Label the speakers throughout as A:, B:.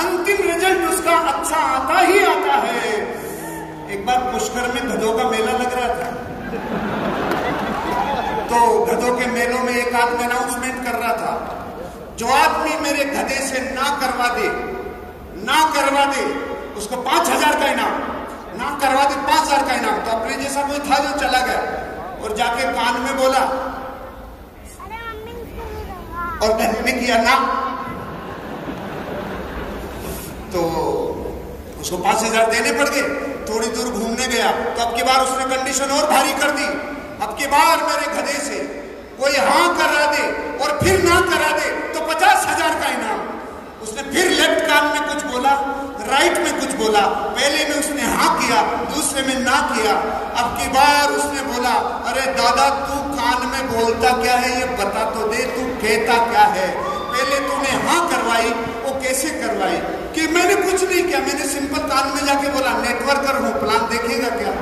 A: अंतिम रिज़ल्ट उसका अच्छा आता ही आता है। एक बार पुष्कर में गधों का मेला लग रहा था। तो गधों के मेलों में एक आदमी अनाउंसमेंट कर रहा था जो आदमी मेरे गधे से ना करवा दे ना करवा दे उसको पाँच हज़ार का इनाम ना करवा दे पाँच हज़ार का इनाम। तो अपने जैसा कोई था जो चला गया और जाके कान में बोला और बहन ने किया ना। उसको पाँच हज़ार देने पड़ गए। थोड़ी दूर घूमने गया। तो अब की बार उसने कंडीशन और भारी कर दी। अब की बार मेरे गधे से कोई हाँ करा दे और फिर ना करा दे तो पचास हज़ार का इनाम। उसने फिर लेफ़्ट कान में कुछ बोला राइट में कुछ बोला। पहले में उसने हाँ किया, दूसरे में ना किया। अब की बार उसने बोला, अरे दादा, तू कान में बोलता क्या है? ये बता तो दे, तू कहता क्या है? पहले तूने हाँ करवाई वो कैसे करवाई कि मैंने कुछ नहीं किया मैंने सिंपल ताल में जाके बोला नेटवर्कर हूँ प्लान देखेगा क्या?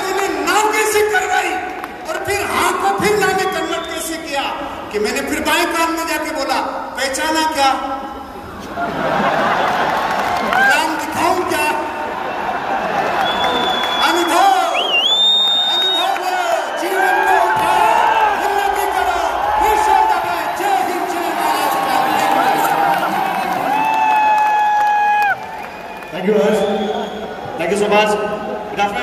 A: तूने कैसे करवाई? और फिर हाँ को फिर ना कन्वर्ट कैसे किया कि मैंने फिर बाएँ कान में जाके बोला, पहचाना क्या?
B: Thank you, Harsh. Thank you so much.